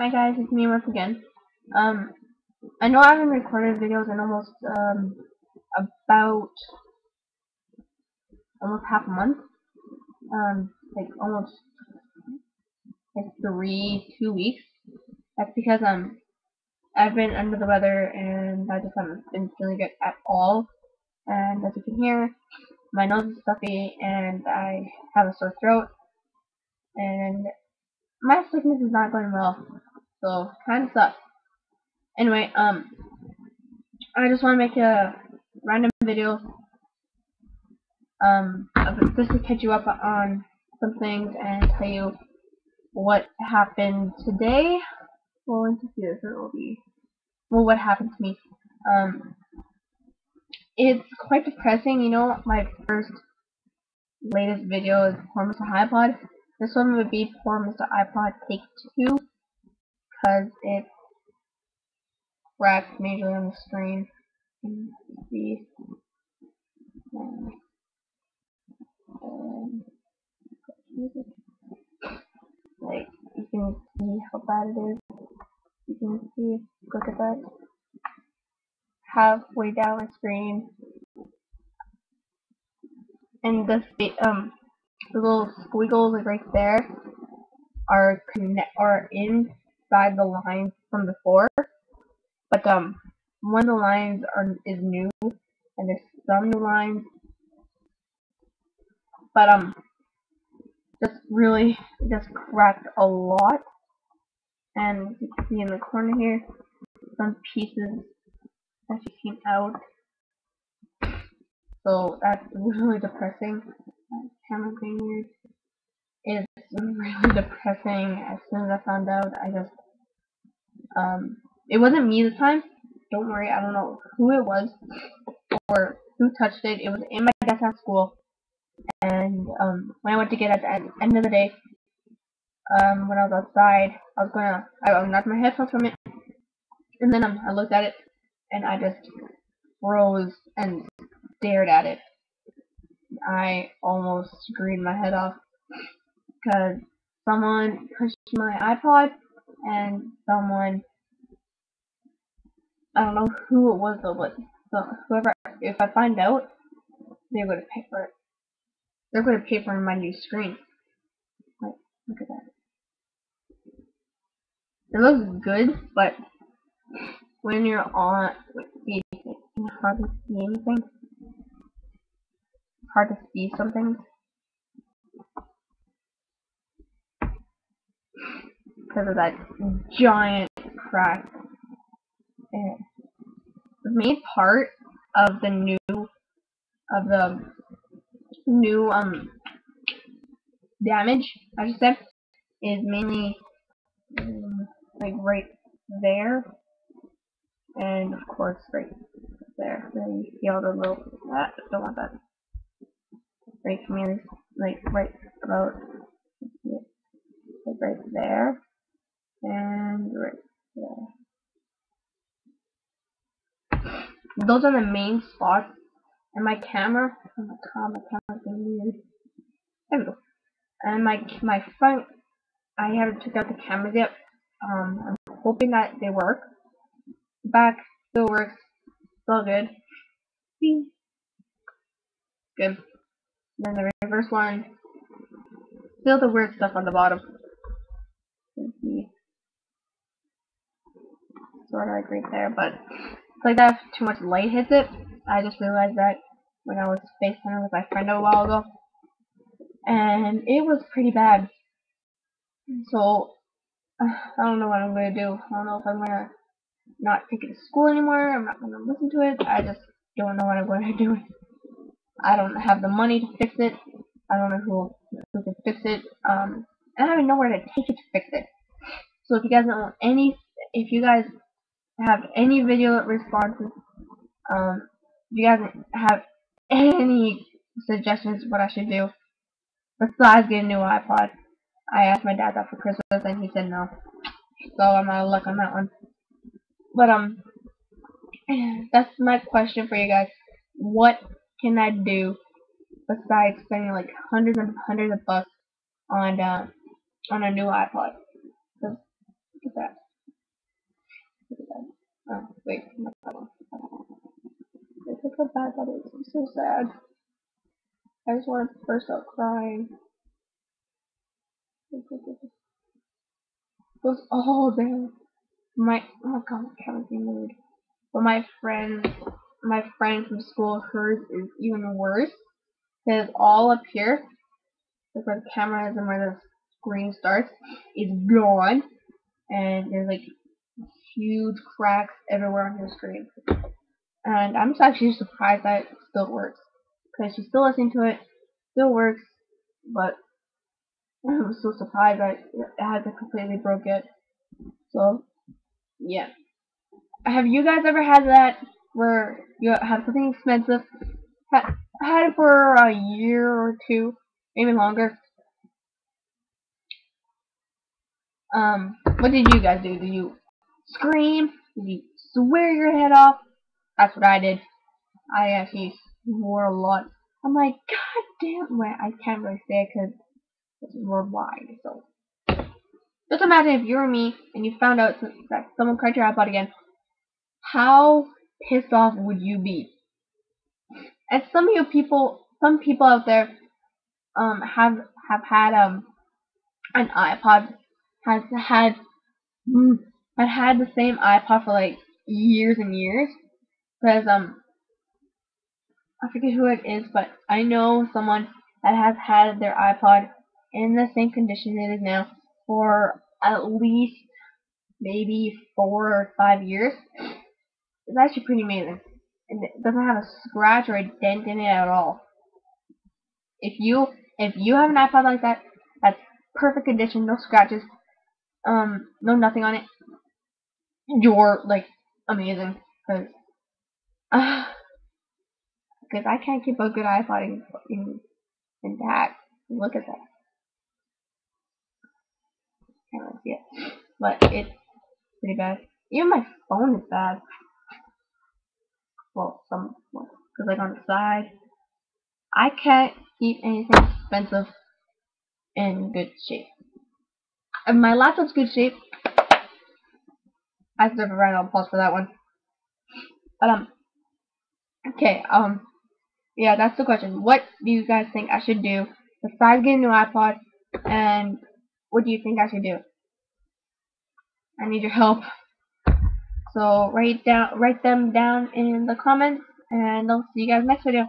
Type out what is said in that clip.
Hi guys, it's me once again. Um, I know I haven't recorded videos in almost um about almost half a month. Um, like almost like three, two weeks. That's because um I've been under the weather and I just haven't been feeling good at all. And as you can hear, my nose is stuffy and I have a sore throat. And my sickness is not going well. So kind of sucks. Anyway, um, I just want to make a random video, um, just to catch you up on some things and tell you what happened today. Well, into this, it will be, well, what happened to me. Um, it's quite depressing, you know, my first latest video is Poor Mr. iPod. This one would be Poor Mr. iPod Take 2, because it's cracked majorly on the screen. You can see. Like, you can see how bad it is. You can see, look at that. Halfway down the screen. And the um the little squiggles like right there are connect are inside the lines from before. But um, one of the lines are is new, and there's some new lines. But um, just really just cracked a lot. And you can see in the corner here, some pieces actually came out. So that's really depressing. camera is really depressing. As soon as I found out, I just um it wasn't me this time. Don't worry, I don't know who it was or who touched it. It was in my desk at school. And um, when I went to get it at the end of the day, um, when I was outside, I was gonna, I knocked my headphones from it, and then um, I looked at it, and I just froze and stared at it. I almost screamed my head off because someone pushed my iPod and someone I don't know who it was though, but so whoever, if I find out, they're going to pay for it. They're going to pay for my new screen. Like, look at that. It looks good, but when you're on, see, it's hard to see anything. Hard to see something. Because of that giant crack. And the main part of the new of the new um damage I should say is mainly um, like right there and of course right there. Then you see all the little that don't want that. Right commands like right about like right there and right there. Those are the main spots. And my camera, oh my god, my camera's being weird. There we go. And my my front, I haven't checked out the cameras yet. Um, I'm hoping that they work. Back still works, still good. See, good. then the reverse one, still the weird stuff on the bottom. Sort of like right there, but like that too much light hits it. I just realized that when I was FaceTiming with my friend a while ago. And it was pretty bad. So, I don't know what I'm going to do. I don't know if I'm going to not take it to school anymore. I'm not going to listen to it. I just don't know what I'm going to do. I don't have the money to fix it. I don't know who, who can fix it. Um, and I don't even know where to take it to fix it. So if you guys know any, if you guys have any video responses, um, if you guys have any suggestions what I should do besides get a new iPod, I asked my dad that for Christmas and he said no. So I'm out of luck on that one. But um, that's my question for you guys. What can I do besides spending like hundreds and hundreds of bucks on uh, on a new iPod? Look at that. Oh, wait, no, that one. Look how bad that is. I'm so sad. I just want to burst out crying. Was all there. My oh my god, my camera's being weird. But my friend, my friend from school, hers is even worse. Because all up here, like where the camera is and where the screen starts, is gone, and there's like huge cracks everywhere on your screen. And I'm just actually surprised that it still works. Because she's still listening to it, still works, but I was so surprised that it hasn't completely broke it. So, yeah. Have you guys ever had that where you have something expensive, had, had it for a year or two, maybe longer? Um, what did you guys do? Did you scream? You swear your head off? That's what I did. I actually swore a lot. I'm like, God damn, well, I can't really say it because it's worldwide, so. Just imagine if you were me and you found out that someone cracked your iPod again. How pissed off would you be? And some of you people, some people out there, um, have have had um an iPod has had mm, had had the same iPod for like years and years because um I forget who it is, but I know someone that has had their iPod in the same condition it is now for at least maybe four or five years. It's actually pretty amazing. And it doesn't have a scratch or a dent in it at all. If you if you have an iPod like that, that's perfect condition, no scratches, um, no nothing on it, you're like amazing. Cause, uh, cause I can't keep a good iPod in, in intact. Look at that. Can't really see it, but it's pretty bad. Even my phone is bad. Well, some, cause like on the side, I can't keep anything expensive in good shape. If my laptop's good shape, I deserve a round of applause for that one. But um, okay, um, yeah, that's the question. What do you guys think I should do besides getting a new iPod? And what do you think I should do? I need your help. So write down, write them down in the comments, and I'll see you guys next video.